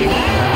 Yeah.